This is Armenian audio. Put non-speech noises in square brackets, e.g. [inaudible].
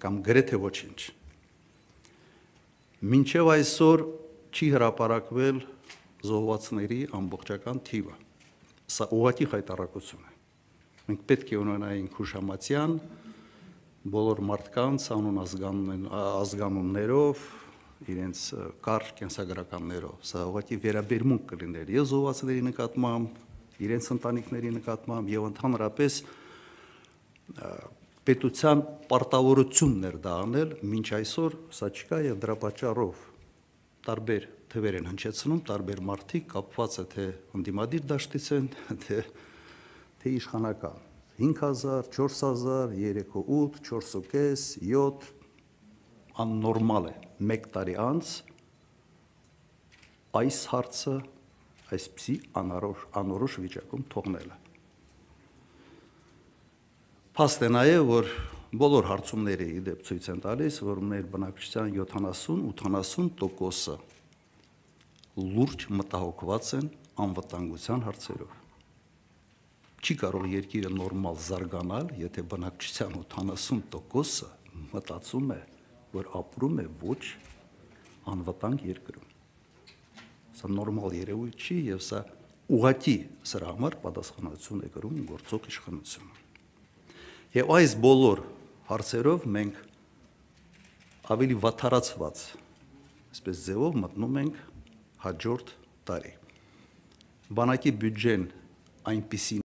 կամ գրեթե ոչինչ։ Մինչև այսօր չի հրապարակվել զոհվածների ամբողջական թիվը։ Սա ուղղակի խայտարակություն է։ Մենք պետք է ունենայինք հուշամատյան բոլոր մարդկանց անուն ազգանուններով, իրենց կար կենսագրականներով։ Սա ուղղակի վերաբերմունք կլիներ եւ զոհվածների նկատմամբ, իրենց ընտանիքների նկատմամբ եւ ընդհանրապես պետության պարտավորությունն էր դա անել, մինչ այսօր սա չկա եւ դրա պատճառով տարբեր թվեր են հնչեցնում, տարբեր մարդիկ կապված է թե ընդդիմադիր դաշտից են, [laughs] թե թե իշխանական 5000, 4000, 38, 4.5, 7 աննորմալ է 1 տարի անց այս հարցը այսպիսի անորոշ անորոշ վիճակում թողնելը Փաստ է նաև, որ բոլոր հարցումները իդեպ ցույց են տալիս, որ մեր բնակչության 70-80%-ը լուրջ մտահոգված են անվտանգության հարցերով։ Չի կարող երկիրը նորմալ զարգանալ, եթե բնակչության 80%-ը մտածում է, որ ապրում է ոչ անվտանգ երկրում։ Սա նորմալ երևույթ չի եւ սա ուղղակի սրա համար պատասխանատվություն է կրում գործող իշխանությունը։ Եվ այս բոլոր հարցերով մենք ավելի վաթարացված այսպես ձևով մտնում ենք հաջորդ տարի։ Բանակի բյուջեն այնպիսի